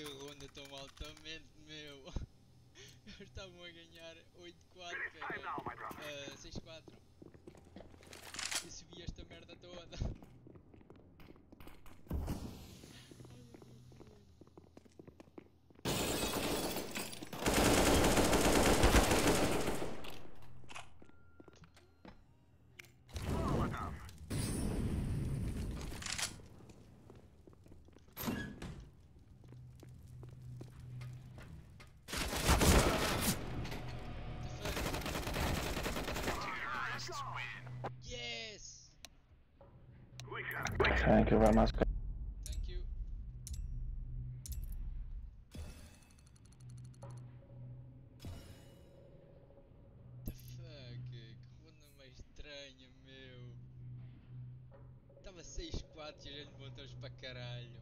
Que ronda tão altamente, meu. Eles estavam a ganhar 8-4, cara. Yes! Thank you very much. Thank you. The fuck? Que ronda mais estranha, meu. Estava 6-4 e a gente voltou para caralho.